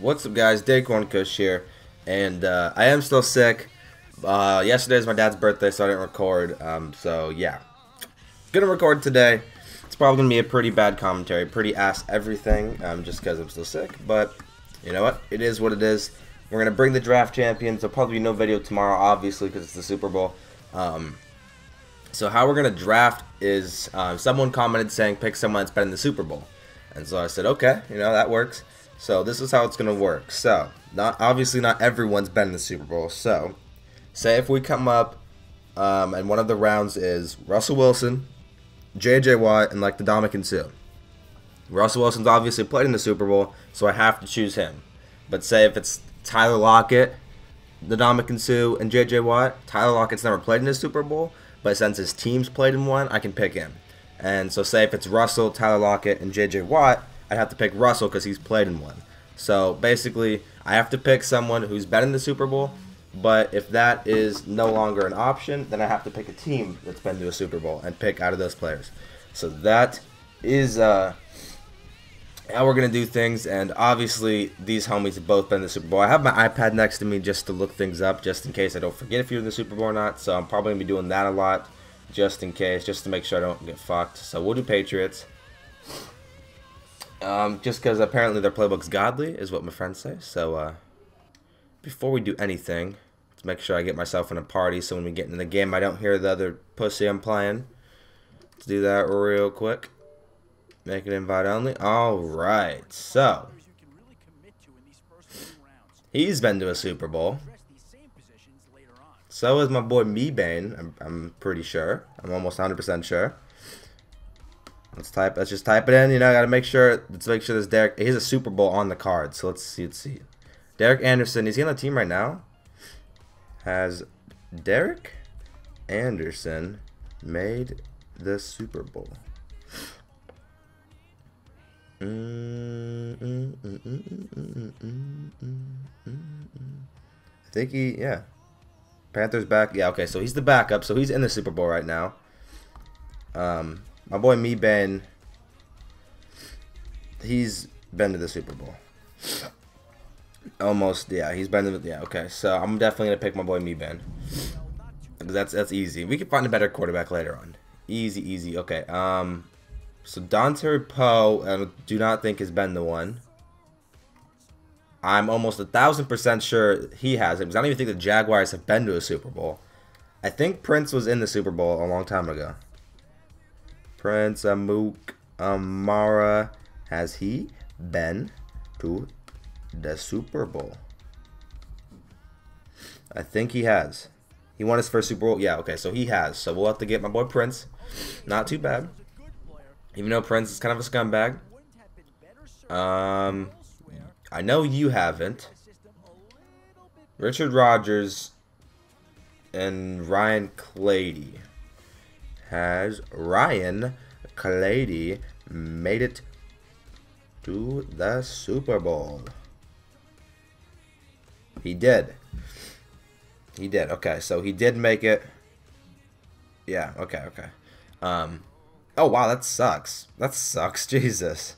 What's up, guys? DeQuan Kush here, and uh, I am still sick. Uh, yesterday was my dad's birthday, so I didn't record. Um, so yeah, gonna record today. It's probably gonna be a pretty bad commentary, pretty ass everything, um, just because I'm still sick. But you know what? It is what it is. We're gonna bring the draft champions. There'll probably be no video tomorrow, obviously, because it's the Super Bowl. Um, so how we're gonna draft is uh, someone commented saying pick someone that's been in the Super Bowl, and so I said okay, you know that works. So this is how it's gonna work. So not obviously not everyone's been in the Super Bowl. So say if we come up um, and one of the rounds is Russell Wilson, J.J. Watt, and like the Ndamukong Suh. Russell Wilson's obviously played in the Super Bowl, so I have to choose him. But say if it's Tyler Lockett, the Ndamukong Suh, and J.J. Watt, Tyler Lockett's never played in the Super Bowl, but since his team's played in one, I can pick him. And so say if it's Russell, Tyler Lockett, and J.J. Watt, I'd have to pick Russell because he's played in one. So basically, I have to pick someone who's been in the Super Bowl. But if that is no longer an option, then I have to pick a team that's been to a Super Bowl and pick out of those players. So that is uh, how we're gonna do things. And obviously, these homies have both been in the Super Bowl. I have my iPad next to me just to look things up, just in case I don't forget if you're in the Super Bowl or not. So I'm probably gonna be doing that a lot, just in case, just to make sure I don't get fucked. So we'll do Patriots. Um, just because apparently their playbook's godly, is what my friends say. So, uh, before we do anything, let's make sure I get myself in a party so when we get in the game, I don't hear the other pussy I'm playing. Let's do that real quick. Make it invite only. Alright, so. He's been to a Super Bowl. So is my boy Mebane, I'm, I'm pretty sure. I'm almost 100% sure. Let's type. Let's just type it in. You know, I gotta make sure. Let's make sure there's Derek. He's a Super Bowl on the card. So let's see. Let's see. Derek Anderson. Is he on the team right now? Has Derek Anderson made the Super Bowl? I think he. Yeah. Panthers back. Yeah. Okay. So he's the backup. So he's in the Super Bowl right now. Um. My boy Mebane, he's been to the Super Bowl. Almost, yeah, he's been to the, yeah, okay. So I'm definitely to pick my boy Mebane. That's that's easy. We can find a better quarterback later on. Easy, easy. Okay. Um so Dontari Poe, I do not think has been the one. I'm almost a thousand percent sure he has it because I don't even think the Jaguars have been to a Super Bowl. I think Prince was in the Super Bowl a long time ago. Prince Amuk Amara, has he been to the Super Bowl? I think he has. He won his first Super Bowl. Yeah, okay, so he has. So we'll have to get my boy Prince. Not too bad. Even though Prince is kind of a scumbag. Um, I know you haven't. Richard Rogers and Ryan Clady. Has Ryan Clady made it to the Super Bowl? He did. He did. Okay, so he did make it. Yeah, okay, okay. Um, oh, wow, that sucks. That sucks, Jesus.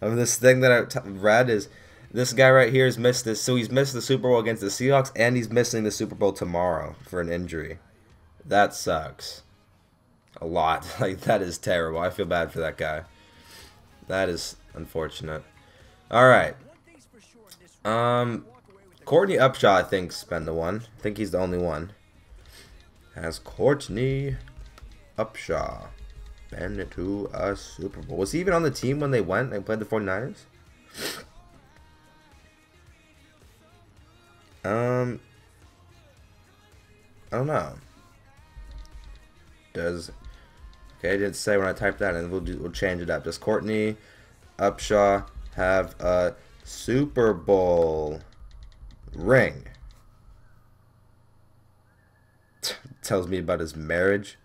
I mean, this thing that I read is this guy right here has missed this. So he's missed the Super Bowl against the Seahawks, and he's missing the Super Bowl tomorrow for an injury. That sucks. A lot. Like, that is terrible. I feel bad for that guy. That is unfortunate. Alright. Um, Courtney Upshaw, I think, been the one. I think he's the only one. Has Courtney Upshaw been to a Super Bowl? Was he even on the team when they went and played the 49ers? Um, I don't know. Does okay? I didn't say when I typed that, and we'll do, we'll change it up. Does Courtney Upshaw have a Super Bowl ring? Tells me about his marriage.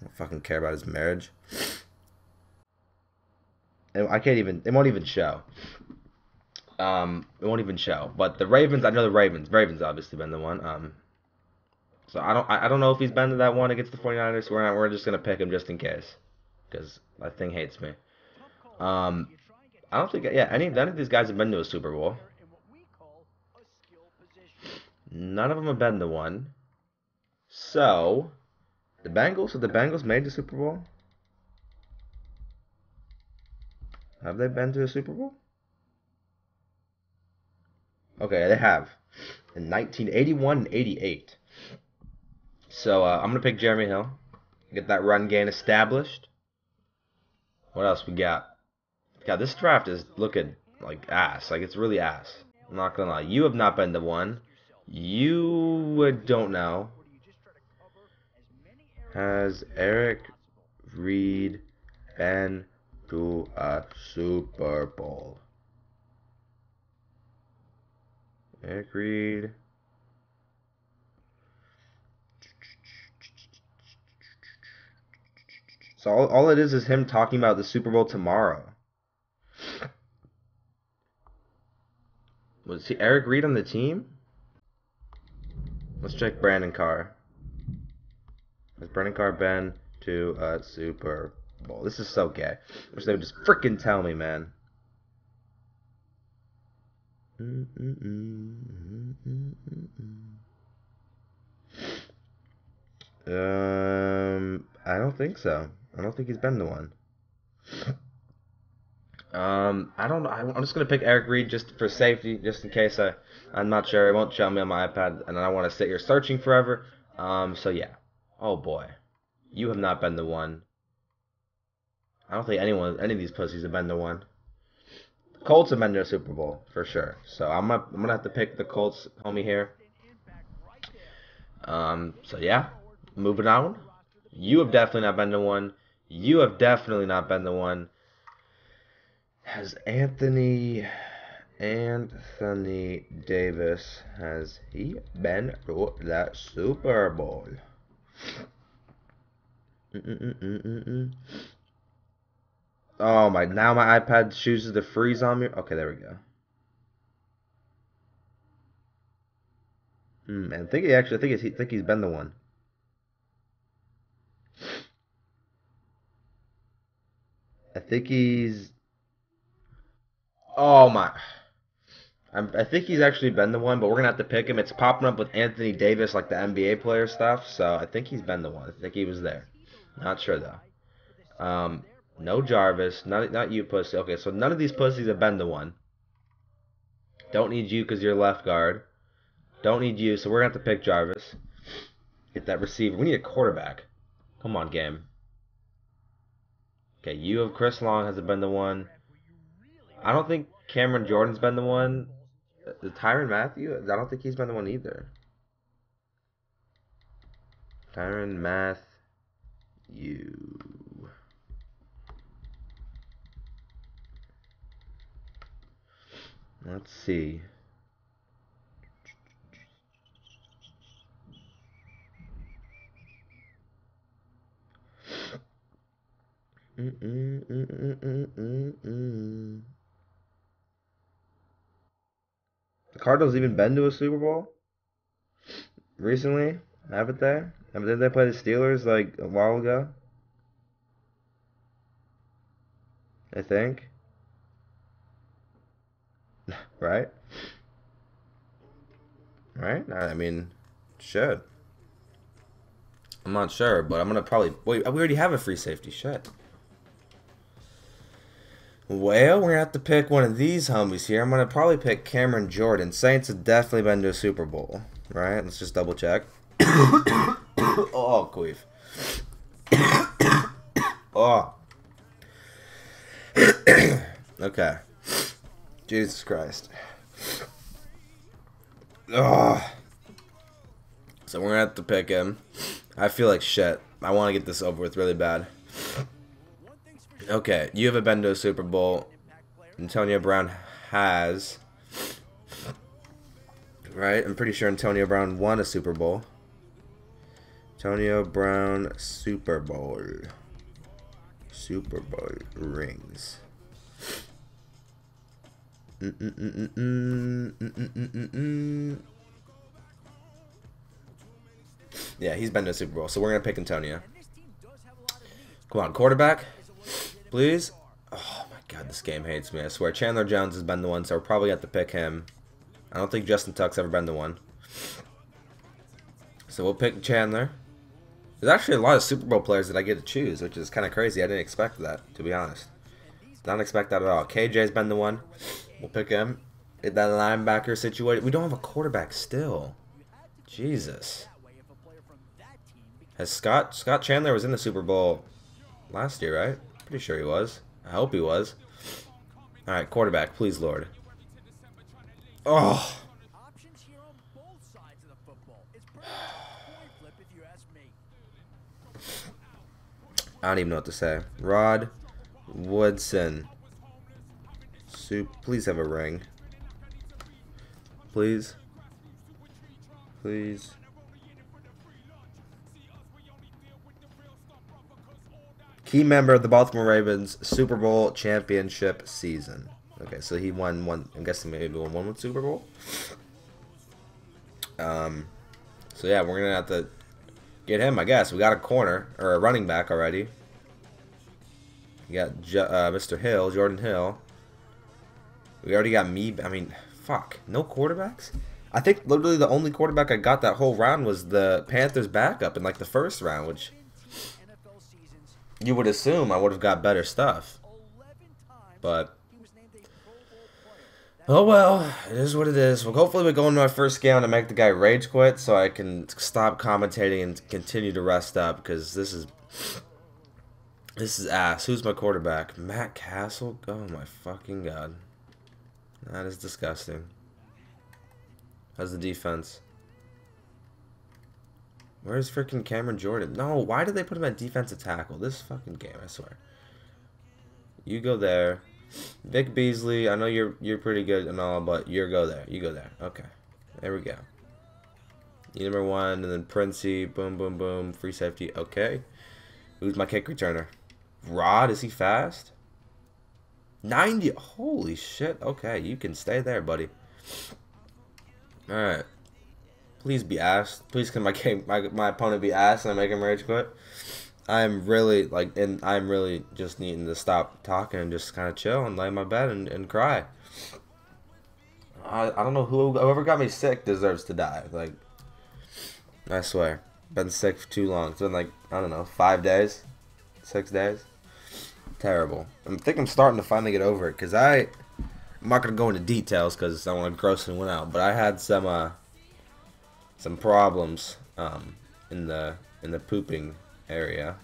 I don't fucking care about his marriage. I can't even. It won't even show. Um, it won't even show. But the Ravens, I know the Ravens. Ravens obviously been the one. Um, so I don't I, don't know if he's been to that one against the 49ers. We're we're just gonna pick him just in case, because that thing hates me. Um, I don't think yeah any none of these guys have been to a Super Bowl. None of them have been to one. So, the Bengals have the Bengals made the Super Bowl? Have they been to a Super Bowl? Okay, they have. In 1981 and 88. So, uh, I'm going to pick Jeremy Hill. Get that run game established. What else we got? God, this draft is looking like ass. Like, it's really ass. I'm not going to lie. You have not been the one. You don't know. Has Eric Reid been to a Super Bowl? Eric Reid. So all, all it is is him talking about the Super Bowl tomorrow. Was he Eric Reid on the team? Let's check Brandon Carr. Has Brandon Carr been to a Super Bowl? This is so gay. Wish they would just freaking tell me, man. Um, I don't think so. I don't think he's been the one. Um, I don't know. I'm just gonna pick Eric Reid just for safety, just in case I, I'm not sure. It won't show me on my iPad, and I want to sit here searching forever. Um, so yeah. Oh boy, you have not been the one. I don't think anyone, any of these pussies have been the one. The Colts have been to a Super Bowl for sure. So I'm gonna, I'm gonna have to pick the Colts, homie here. Um, so yeah, moving on. You have definitely not been the one. You have definitely not been the one. Has Anthony Anthony Davis has he been to that Super Bowl? Oh my! Now my iPad chooses to freeze on me. Okay, there we go. Hmm, I think he actually I think he's, I think he's been the one. Think he's. Oh my. I'm, i think he's actually been the one, but we're gonna have to pick him. It's popping up with Anthony Davis, like the NBA player stuff. So I think he's been the one. I think he was there. Not sure though. Um, no Jarvis, not not you, pussy. Okay, so none of these pussies have been the one. Don't need you because you're left guard. Don't need you, so we're gonna have to pick Jarvis. Get that receiver. We need a quarterback. Come on, game. Okay, you of Chris Long hasn't been the one. I don't think Cameron Jordan's been the one. The Tyrann Mathieu, I don't think he's been the one either. Tyrann Mathieu. Let's see. The Cardinals even been to a Super Bowl recently, haven't they? And did they play the Steelers like a while ago? I think. right? Right? I mean, should. I'm not sure, but I'm gonna probably wait. We already have a free safety. Shit. Well, we're gonna have to pick one of these homies here. I'm gonna probably pick Cameron Jordan. Saints have definitely been to a Super Bowl, right? Let's just double check. oh, queef. oh. okay. Jesus Christ. Oh. So we're gonna have to pick him. I feel like shit. I want to get this over with really bad. Okay, you haven't been to a Super Bowl. Antonio Brown has. Right? I'm pretty sure Antonio Brown won a Super Bowl. Antonio Brown Super Bowl. Super Bowl rings. Yeah, he's been to a Super Bowl, so we're gonna pick Antonio. Come on, quarterback. Please. Oh my God, this game hates me. I swear. Chandler Jones has been the one, so we're probably have to pick him. I don't think Justin Tuck's ever been the one. So we'll pick Chandler. There's actually a lot of Super Bowl players that I get to choose, which is kind of crazy. I didn't expect that, to be honest. Don't expect that at all. KJ's been the one. We'll pick him. Get that linebacker situated. We don't have a quarterback still. Jesus. Has Scott Scott Chandler was in the Super Bowl last year, right? Pretty sure he was. I hope he was. All right, quarterback, please, Lord. Oh. I don't even know what to say. Rod Woodson. Soup, please have a ring. Please. Please. Key member of the Baltimore Ravens Super Bowl championship season. Okay, so he won one. I'm guessing maybe won one with Super Bowl. Um, so yeah, we're gonna have to get him. I guess we got a corner or a running back already. You got uh, Mr. Hill, Jordan Hill. We already got me. I mean, fuck, no quarterbacks. I think literally the only quarterback I got that whole round was the Panthers backup in like the first round, which you would assume I would have got better stuff. But oh well, it is what it is. Well, hopefully we go into my first game to make the guy rage quit, so I can stop commentating and continue to rest up because this is this is ass. Who's my quarterback? Matt Cassel? Oh my fucking god, that is disgusting. How's the defense? Where's freaking Cameron Jordan? No, why did they put him at defensive tackle? This fucking game, I swear. You go there. Vic Beasley, I know you're you're pretty good and all, but you go there. You go there. Okay. There we go. You number one, and then Princey, boom, boom, boom, free safety. Okay. Who's my kick returner? Rod, is he fast? 90. Holy shit. Okay, you can stay there, buddy. Alright. Please be asked. Please can my game my, my opponent be asked and I make him rage quit. I'm really like and I'm really just needing to stop talking and just kind of chill and lay in my bed and, and cry. I, I don't know who whoever got me sick deserves to die. Like I swear. Been sick for too long. It's been like I don't know, five days? Six days? Terrible. I think I'm starting to finally get over it because I I'm not gonna go into details because I want to gross anyone out, but I had some uh, some problems um, in the in the pooping area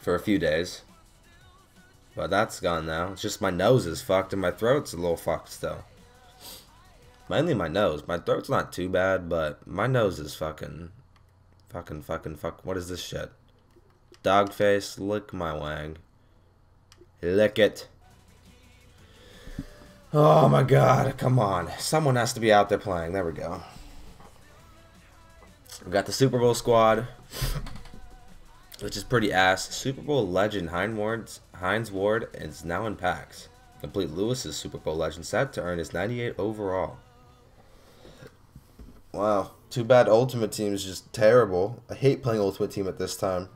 for a few days, but that's gone now. It's just my nose is fucked and my throat's a little fucked still. Mainly my nose. My throat's not too bad, but my nose is fucking, fucking, fucking, fuck. What is this shit? Dog face, lick my wang. Lick it. Oh my god, come on. Someone has to be out there playing. There we go. We got the Super Bowl squad, which is pretty ass. Super Bowl legend Hines Ward, is now in packs. Complete Lewis's Super Bowl legend set to earn his 98 overall. Wow. Too bad Ultimate Team is just terrible. I hate playing Ultimate Team at this time.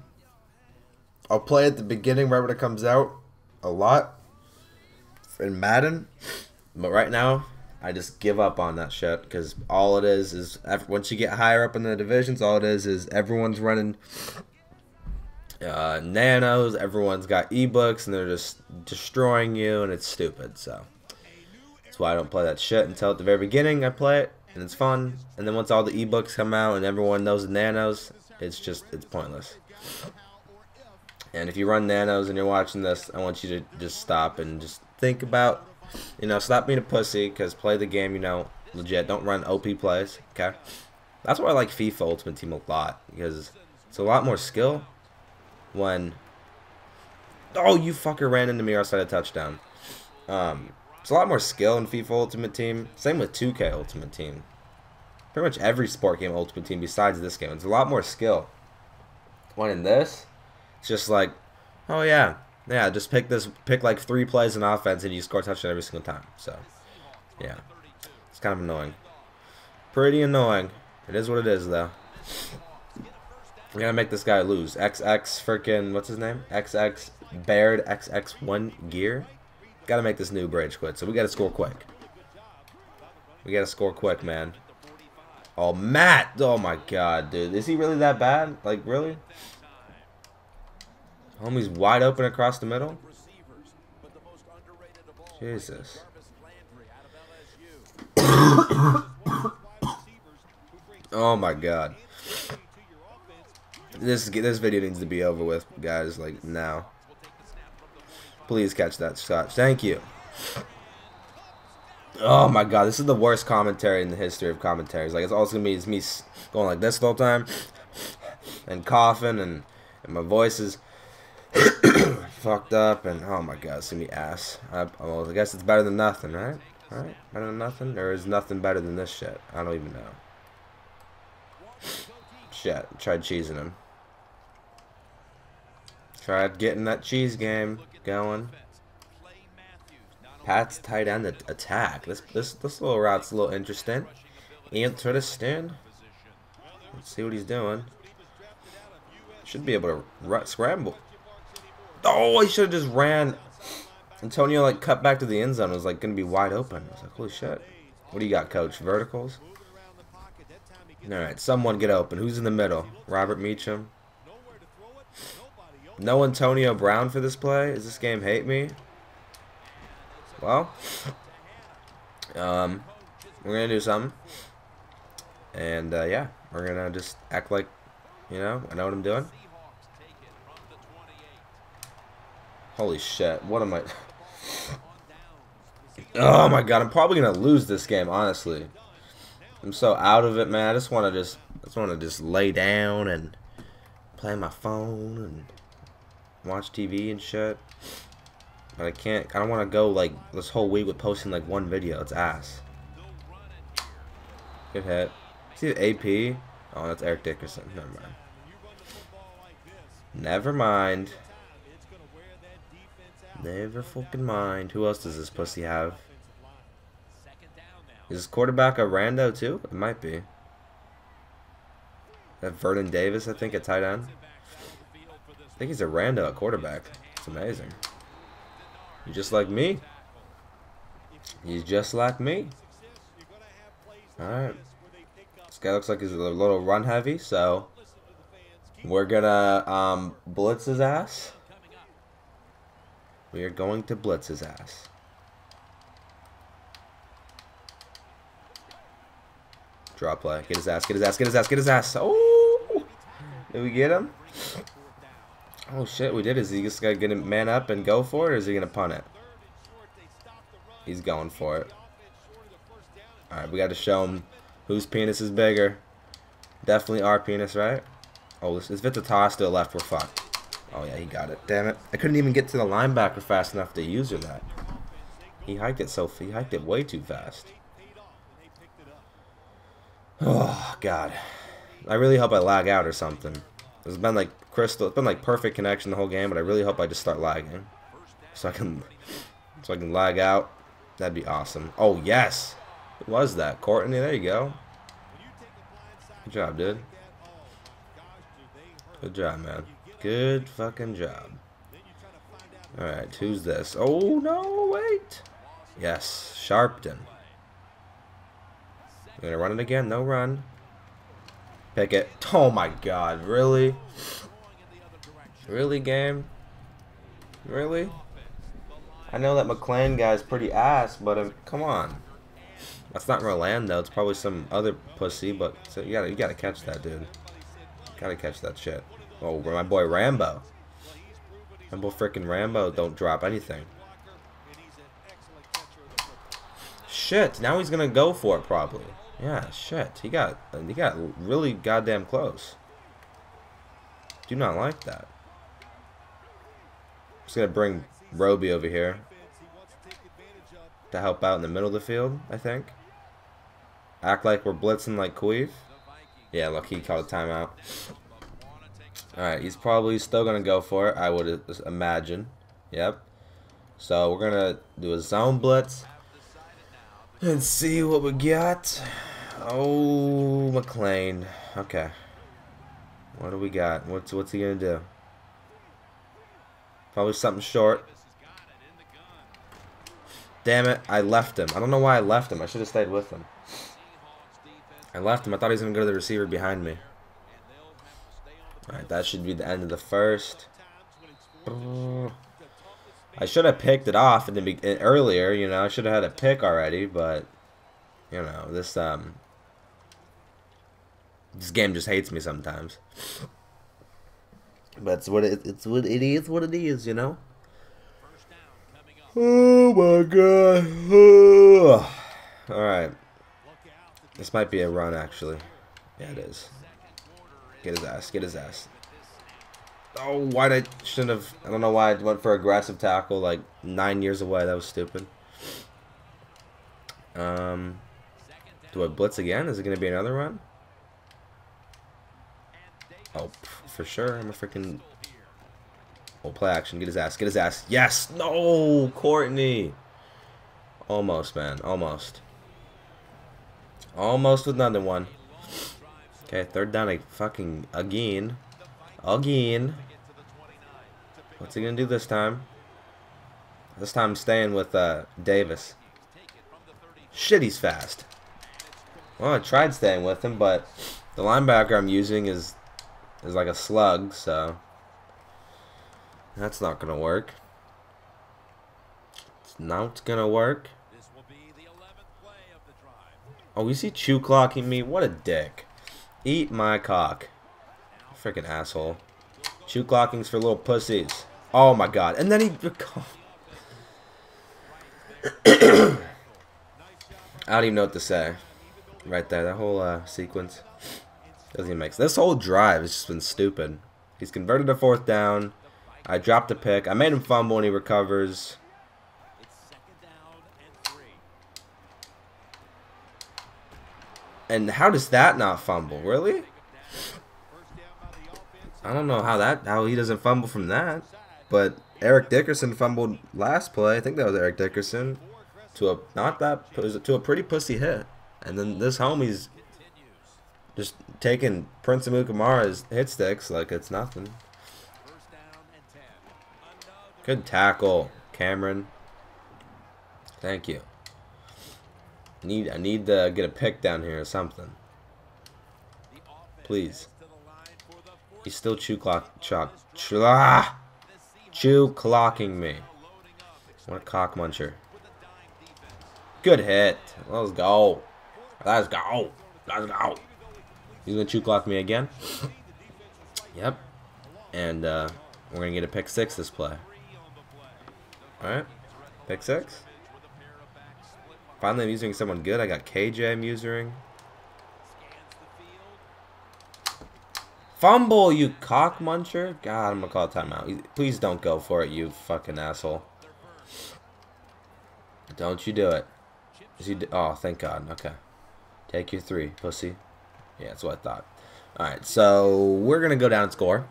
I'll play at the beginning right when it comes out a lot in Madden. But right now, I just give up on that shit because all it is is once you get higher up in the divisions, all it is is everyone's running uh, nanos, everyone's got ebooks, and they're just destroying you, and it's stupid. So that's why I don't play that shit until at the very beginning. I play it, and it's fun, and then once all the ebooks come out and everyone knows the nanos, it's just it's pointless. And if you run nanos and you're watching this, I want you to just stop and just think about you know, stop being a pussy because play the game, you know, legit. Don't run OP plays, okay? That's why I like FIFA Ultimate Team a lot because it's a lot more skill when... Oh, you fucker ran into me outside a touchdown. Um, it's a lot more skill in FIFA Ultimate Team. Same with 2K Ultimate Team. Pretty much every sport game Ultimate Team besides this game. It's a lot more skill. When in this, it's just like, oh yeah, yeah, just pick this, pick like three plays in offense, and you score a touchdown every single time. So, yeah, it's kind of annoying. Pretty annoying. It is what it is, though. We're gonna make this guy lose. XX freaking what's his name? XX Baird XX1 gear. Gotta make this new bridge quit, so we gotta score quick. We gotta score quick, man. Oh, Matt! Oh my god, dude. Is he really that bad? Like, really? Homie's wide open across the middle? Jesus. oh my god. This this video needs to be over with, guys, like now. Please catch that shot. Thank you. Oh my god, this is the worst commentary in the history of commentaries. Like it's also gonna be me going like this the whole time, and coughing, and, and my voice is fucked up, and oh my god, it's gonna be ass. I, well, I guess it's better than nothing, right? Right? Better than nothing, or is nothing better than this shit? I don't even know. Shit, tried cheesing him. Tried getting that cheese game going. Pat's tight end attack. This this this little route's a little interesting. Interesting. Let's see what he's doing. Should be able to scramble. Oh, I should have just ran. Antonio like cut back to the end zone. It was like gonna be wide open. I was like, holy shit. What do you got, coach? Verticals? Alright, someone get open. Who's in the middle? Robert Meacham. No Antonio Brown for this play? Is this game hate me? Well, um, we're gonna do something, and uh, yeah, we're gonna just act like, you know, I know what I'm doing. Holy shit! What am I? oh my god! I'm probably gonna lose this game. Honestly, I'm so out of it, man. I just want to just, I just want to just lay down and play my phone and watch TV and shit. But I can't, I don't want to go like this whole week with posting like one video. It's ass. Good hit. See the AP? Oh, that's Eric Dickerson. Never mind. Never mind. Never fucking mind. Who else does this pussy have? Is this quarterback a rando too? It might be. That Vernon Davis, I think, at tight end. I think he's a rando at quarterback. It's amazing. He's just like me. He's just like me. Alright. This guy looks like he's a little run heavy, so we're gonna um, blitz his ass. We are going to blitz his ass. Drop play. Get his ass, get his ass, get his ass, get his ass. Oh! Did we get him? Oh shit, we did. Is he just gonna get him man up and go for it, or is he gonna punt it? He's going for it. Alright, we gotta show him whose penis is bigger. Definitely our penis, right? Oh, is Vitata still left. We're fucked. Oh yeah, he got it. Damn it. I couldn't even get to the linebacker fast enough to use her that. He hiked it so he hiked it way too fast. Oh god. I really hope I lag out or something. It's been like crystal. It's been like perfect connection the whole game, but I really hope I just start lagging, so I can, so I can lag out. That'd be awesome. Oh yes, who was that? Courtney. There you go. Good job, dude. Good job, man. Good fucking job. Alright, who's this? Oh, no, wait. Yes, Sharpton. You gonna run it again? No run. Pick it. Oh my god, really? Really, game? Really? I know that McClain guy's pretty ass, but um, come on. That's not Rolando. It's probably some other pussy, but so you gotta you gotta catch that dude. Gotta catch that shit. Oh, my boy Rambo. Rambo freaking Rambo don't drop anything. Shit, now he's gonna go for it probably. Yeah, shit. He got he got really goddamn close. Do not like that. Just gonna bring Roby over here to help out in the middle of the field, I think. Act like we're blitzing like Queef. Yeah, look, he called a timeout. Alright, he's probably still going to go for it, I would imagine. Yep. So we're going to do a zone blitz. And see what we got. Oh, McClain. Okay. What do we got? What's what's he gonna do? Probably something short. Damn it, I left him. I don't know why I left him. I should have stayed with him. I left him. I thought he was going to go to the receiver behind me. Alright, that should be the end of the first. I should have picked it off in the earlier, you know. I should have had a pick already, but you know, this um this game just hates me sometimes. But it's what it, it's what it is what it is, you know. Oh my god. Oh. All right. This might be a run actually. Yeah, it is. Get his ass. Get his ass. Oh, why did I shouldn't have? I don't know why I went for aggressive tackle like nine years away. That was stupid. Um, do I blitz again? Is it gonna be another run? Oh, for sure. I'm a freaking. Oh, play action. Get his ass. Get his ass. Yes. No, Courtney. Almost, man. Almost. Almost with another one. Okay, third down. A fucking again. Again. What's he gonna do this time? This time staying with uh, Davis. Shit, he's fast. Well, I tried staying with him, but the linebacker I'm using is is like a slug, so that's not gonna work. It's not gonna work. Oh, you see Chew clocking me? What a dick. Eat my cock. Freaking asshole. Chew clocking's for little pussies. Oh my god. And then he... I don't even know what to say. Right there. That whole uh, sequence. Doesn't even make sense. This whole drive has just been stupid. He's converted a fourth down. I dropped a pick. I made him fumble and he recovers. And how does that not fumble? Really? I don't know how that how he doesn't fumble from that. But Eric Dickerson fumbled last play. I think that was Eric Dickerson to a not that to a pretty pussy hit. And then this homie's just taking Prince Amukamara's hit sticks like it's nothing. Good tackle, Cameron. Thank you. I need I need to get a pick down here or something. Please. He's still chew clock chalk ah, chew clocking me. What a cock muncher. Good hit. Let's go. Let's go. Let's go. He's gonna chew clock me again. yep. And uh, we're gonna get a pick six this play. Alright. Pick six. Finally I'm using someone good. I got KJ I'm using. Fumble, you cock muncher. God, I'm gonna call timeout. Please don't go for it, you fucking asshole. Don't you do it. He oh, thank God. Okay. Take your three, pussy. Yeah, that's what I thought. Alright, so we're gonna go down and score.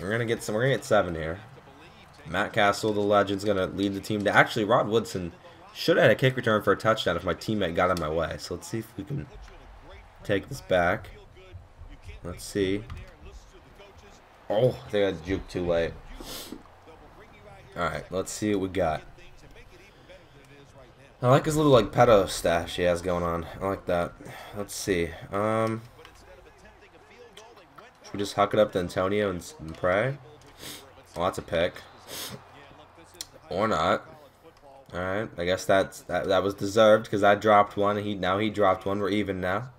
We're gonna get some we're gonna get seven here. Matt Cassel, the legend's gonna lead the team to actually Rod Woodson should have had a kick return for a touchdown if my teammate got in my way. So let's see if we can take this back. Let's see. Oh, they got juked too late. Alright, let's see what we got. I like his little like pedo stash he has going on. I like that. Let's see. Um should we just huck it up to Antonio and, and pray? Well, that's a pick. Or not. Alright, I guess that's that, that was deserved because I dropped one. He Now he dropped one. We're even now.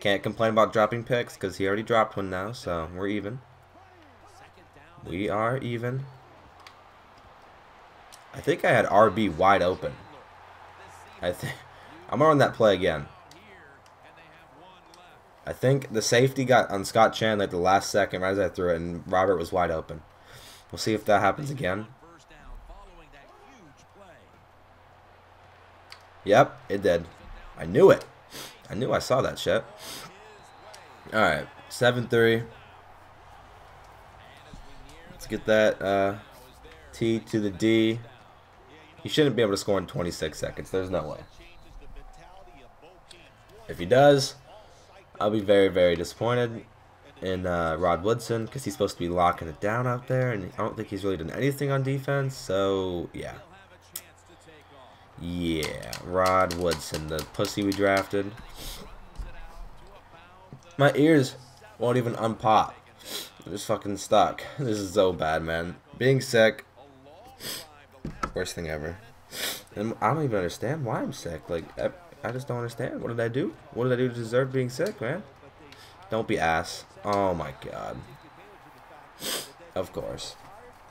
Can't complain about dropping picks because he already dropped one now, so we're even. We are even. I think I had RB wide open. I think I'm gonna run that play again. I think the safety got on Scott Chan like the last second right as I threw it, and Robert was wide open. We'll see if that happens again. Yep, it did. I knew it. I knew I saw that shit. Alright, 7-3. Let's get that uh, T to the D. He shouldn't be able to score in 26 seconds. There's no way. If he does, I'll be very, very disappointed. in uh, Rod Woodson because he's supposed to be locking it down out there, and I don't think he's really done anything on defense. So yeah, yeah, Rod Woodson, the pussy we drafted. My ears won't even unpop. I'm just fucking stuck. This is so bad, man. Being sick, worst thing ever. And I don't even understand why I'm sick. Like, I, I just don't understand. What did I do? What did I do to deserve being sick, man? Don't be ass. Oh my god. Of course.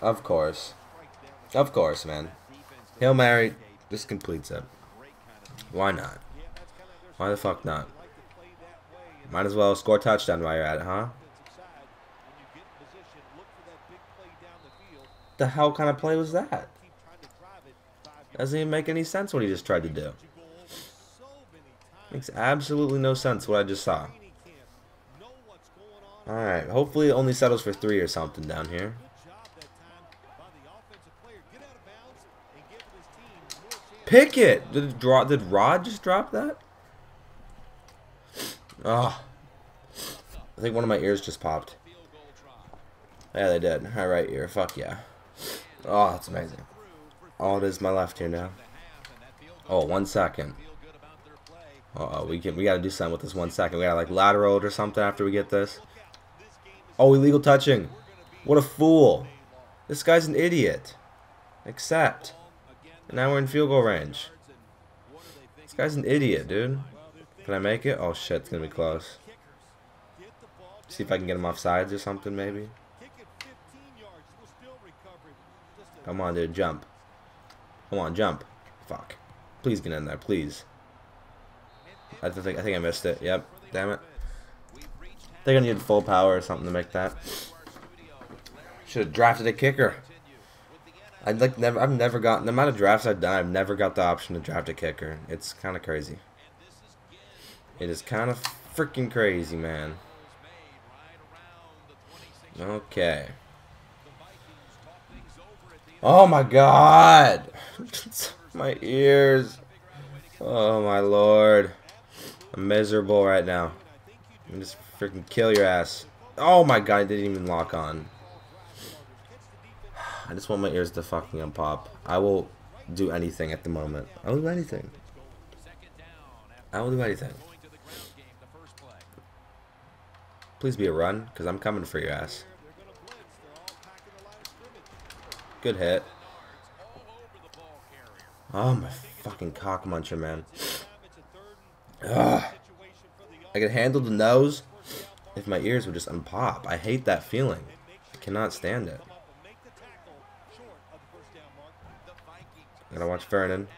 Of course. Of course, man. Hail Mary just completes it. Why not? Why the fuck not? Might as well score touchdown while you're at it, huh? The hell kind of play was that? Doesn't even make any sense what he just tried to do. Makes absolutely no sense what I just saw. Alright, hopefully it only settles for three or something down here. Pickett! Did it draw did Rod just drop that? Oh. I think one of my ears just popped. Yeah, they did. My right ear. Fuck yeah. Oh, that's amazing. Oh, it is my left ear now. Oh, one second. Uh oh, we can we gotta do something with this one second. We gotta like lateral it or something after we get this. Oh, illegal touching. What a fool. This guy's an idiot. Accept. Now we're in field goal range. This guy's an idiot, dude. Can I make it? Oh shit, it's gonna be close. See if I can get him off sides or something, maybe. Come on, dude, jump. Come on, jump. Fuck. Please get in there, please. I think I think I missed it. Yep. Damn it. I think I needed full power or something to make that. Should have drafted a kicker. I like never. I've never gotten the amount of drafts I've done. I've never got the option to draft a kicker. It's kind of crazy. It is kind of freaking crazy, man. Okay. Oh my god! my ears. Oh my lord. I'm miserable right now. I'm just freaking kill your ass. Oh my god, I didn't even lock on. I just want my ears to fucking unpop. I will do anything at the moment. I will do anything. I will do anything. Please be a run, because I'm coming for your ass. Good hit. Oh, my fucking cock muncher, man. Ugh. I could handle the nose if my ears would just unpop. I hate that feeling. I cannot stand it. Gotta watch Vernon.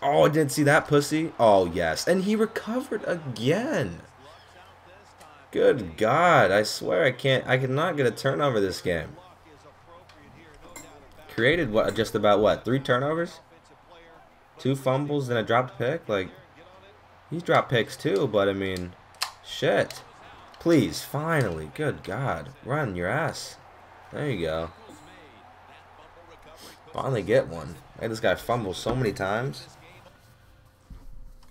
Oh, I didn't see that pussy. Oh, yes. And he recovered again. Good God. I swear I can't. I cannot get a turnover this game. Created what? Just about what? Three turnovers? Two fumbles and a dropped pick? Like, he's dropped picks too, but I mean, shit. Please, finally. Good God. Run your ass. There you go. Finally get one. I this guy fumbles so many times.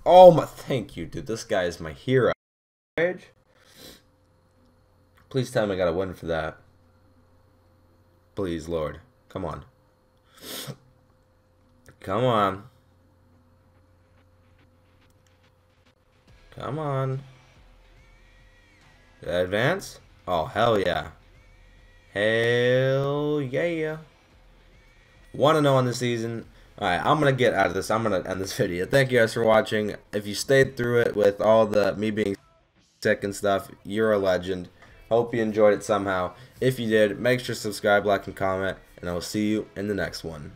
Oh my, thank you, dude. This guy is my hero. Please tell me I got a win for that. Please, Lord. Come on. Come on. Come on. Advance? Oh, hell yeah. Hell yeah. Want to know on the season? Alright, I'm going to get out of this. I'm going to end this video. Thank you guys for watching. If you stayed through it with all the me being sick and stuff, you're a legend. Hope you enjoyed it somehow. If you did, make sure to subscribe, like, and comment, and I will see you in the next one.